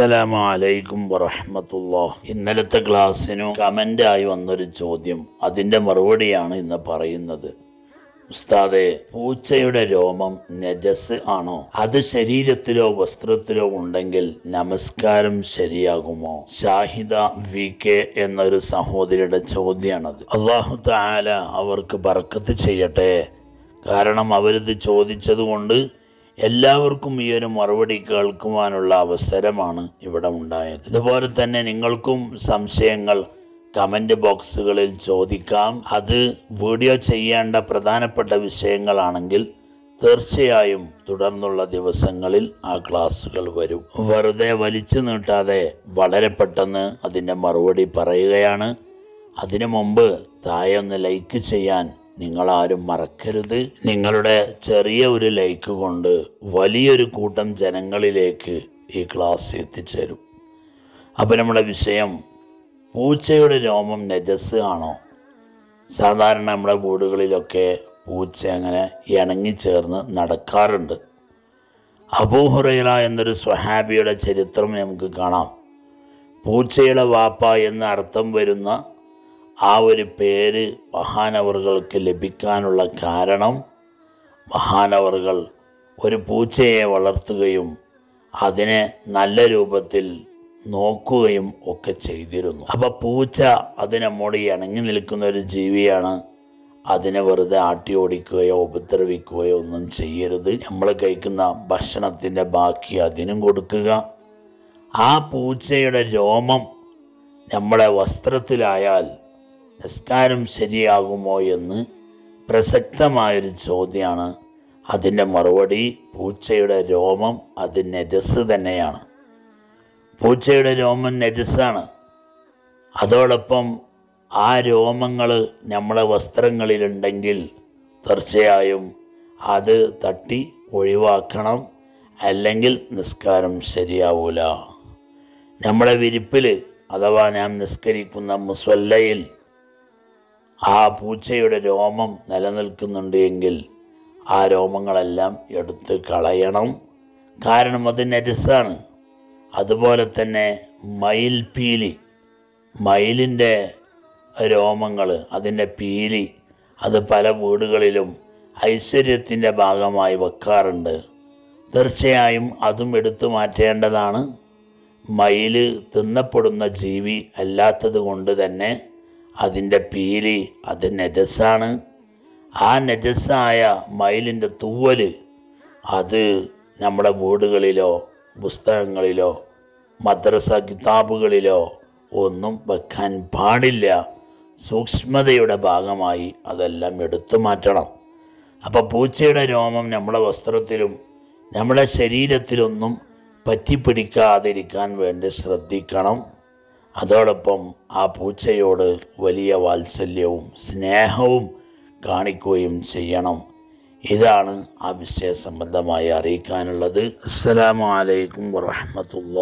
അസ്സലാമു അലൈക്കും വറഹ്മത്തുള്ളാ ഇന്നലത്തെ ക്ലാസ്സിനു കമന്റായി വന്നൊരു ചോദ്യം അതിന്റെ മറുപടിയാണ് ഇന്ന് പറയുന്നത്. ഉസ്താദെ പൂച്ചയുടെ രോമം നജസ് ആണോ? അത് ശരീരത്തിലോ വസ്ത്രത്തിലോ ഉണ്ടെങ്കിൽ നമസ്കാരം ശരിയാകുമോ? ഷാഹിദ വി കെ എന്നൊരു സഹോദരിയുടെ ചോദ്യമാണത്. അള്ളാഹു താല അവർക്ക് ബർക്കത്ത് ചെയ്യട്ടെ. കാരണം അവരിത് ചോദിച്ചതുകൊണ്ട് എല്ലാവർക്കും ഈ ഒരു മറുപടി കേൾക്കുവാനുള്ള അവസരമാണ് ഇവിടെ ഉണ്ടായത്. ഇതുപോലെ തന്നെ നിങ്ങൾക്കും സംശയങ്ങൾ കമന്റ് ബോക്സുകളിൽ ചോദിക്കാം. അത് വീഡിയോ ചെയ്യേണ്ട പ്രധാനപ്പെട്ട വിഷയങ്ങളാണെങ്കിൽ തീർച്ചയായും തുടർന്നുള്ള ദിവസങ്ങളിൽ ആ ക്ലാസ്സുകൾ വരും. വെറുതെ വലിച്ചു നീട്ടാതെ വളരെ പെട്ടെന്ന് അതിന്റെ മറുപടി പറയുകയാണ്. അതിനു മുമ്പ് താഴെ ഒന്ന് ലൈക്ക് ചെയ്യാൻ നിങ്ങളാരും മറക്കരുത്. നിങ്ങളുടെ ചെറിയ ഒരു ലൈക്ക് കൊണ്ട് വലിയൊരു കൂട്ടം ജനങ്ങളിലേക്ക് ഈ ക്ലാസ് എത്തിച്ചേരും. അപ്പോൾ നമ്മുടെ വിഷയം പൂച്ചയുടെ രോമം നജസ് ആണോ? സാധാരണ നമ്മുടെ വീടുകളിലൊക്കെ പൂച്ച അങ്ങനെ ഇണങ്ങിച്ചേർന്ന് നടക്കാറുണ്ട്. അബൂഹുറൈറ എന്നൊരു സ്വഹാബിയുടെ ചരിത്രം നമുക്ക് കാണാം. പൂച്ചയുടെ വാപ്പ എന്ന അർത്ഥം വരുന്ന ആ ഒരു പേര് മഹാനവറുകൾക്ക് ലഭിക്കാനുള്ള കാരണം മഹാനവറുകൾ ഒരു പൂച്ചയെ വളർത്തുകയും അതിനെ നല്ല രൂപത്തിൽ നോക്കുകയും ഒക്കെ ചെയ്തിരുന്നു. അപ്പോൾ പൂച്ച അതിനെ മുടി ഇണങ്ങി നിൽക്കുന്ന ഒരു ജീവിയാണ്. അതിനെ വെറുതെ ആട്ടി ഓടിക്കുകയോ ഉപദ്രവിക്കുകയോ ഒന്നും ചെയ്യരുത്. നമ്മൾ കഴിക്കുന്ന ഭക്ഷണത്തിന്റെ ബാക്കി അതിനും കൊടുക്കുക. ആ പൂച്ചയുടെ രോമം നമ്മുടെ വസ്ത്രത്തിലായാൽ നിസ്കാരം ശരിയാകുമോ എന്ന് പ്രസക്തമായൊരു ചോദ്യമാണ് അതിന്റെ മറുപടി പൂച്ചയുടെ രോമം അത് നെജസ് തന്നെയാണ്. പൂച്ചയുടെ രോമം നെജസ്സാണ്. അതോടൊപ്പം ആ രോമങ്ങൾ നമ്മളെ വസ്ത്രങ്ങളിലുണ്ടെങ്കിൽ തീർച്ചയായും അത് തട്ടി ഒഴിവാക്കണം അല്ലെങ്കിൽ നിസ്കാരം ശരിയാവൂല. നമ്മുടെ വിരിപ്പിൽ അഥവാ നാം നിസ്കരിക്കുന്ന മുസ്വല്ലയിൽ ആ പൂച്ചയുടെ രോമം നിലനിൽക്കുന്നുണ്ട് എങ്കിൽ ആ രോമങ്ങളെല്ലാം എടുത്ത് കളയണം. കാരണം അത് നെരിസാണ്. അതുപോലെ തന്നെ മയിൽ പീലി മയിലിന്റെ രോമങ്ങൾ അതിന്റെ പീലി അത് പല വീടുകളിലും ഐശ്വര്യത്തിന്റെ ഭാഗമായി വെക്കാറുണ്ട്. തീർച്ചയായും അതും എടുത്തു മാറ്റേണ്ടതാണ്. മയിൽ തിന്നപ്പെടുന്ന ജീവി അല്ലാത്തത് കൊണ്ട് തന്നെ അതിന്റെ പീലി അത് നജസ്സാണ്. ആ നജസ്സായ മയിലിന്റെ തൂവൽ അത് നമ്മുടെ വീടുകളിലോ പുസ്തകങ്ങളിലോ മദ്രസ കിതാബുകളിലോ ഒന്നും വെക്കാൻ പാടില്ല. സൂക്ഷ്മതയുടെ ഭാഗമായി അതെല്ലാം എടുത്തു മാറ്റണം. അപ്പോൾ പൂച്ചയുടെ രോമം നമ്മുടെ വസ്ത്രത്തിലും നമ്മുടെ ശരീരത്തിലൊന്നും പറ്റിപ്പിടിക്കാതിരിക്കാൻ വേണ്ടി ശ്രദ്ധിക്കണം. അതോടൊപ്പം ആ പൂച്ചയോട് വലിയ വാത്സല്യവും സ്നേഹവും കാണിക്കുകയും ചെയ്യണം. ഇതാണ് ആ വിഷയ സംബന്ധമായി അറിയിക്കാനുള്ളത്. അസ്സലാമു അലൈക്കും വറഹമത്തുള്ള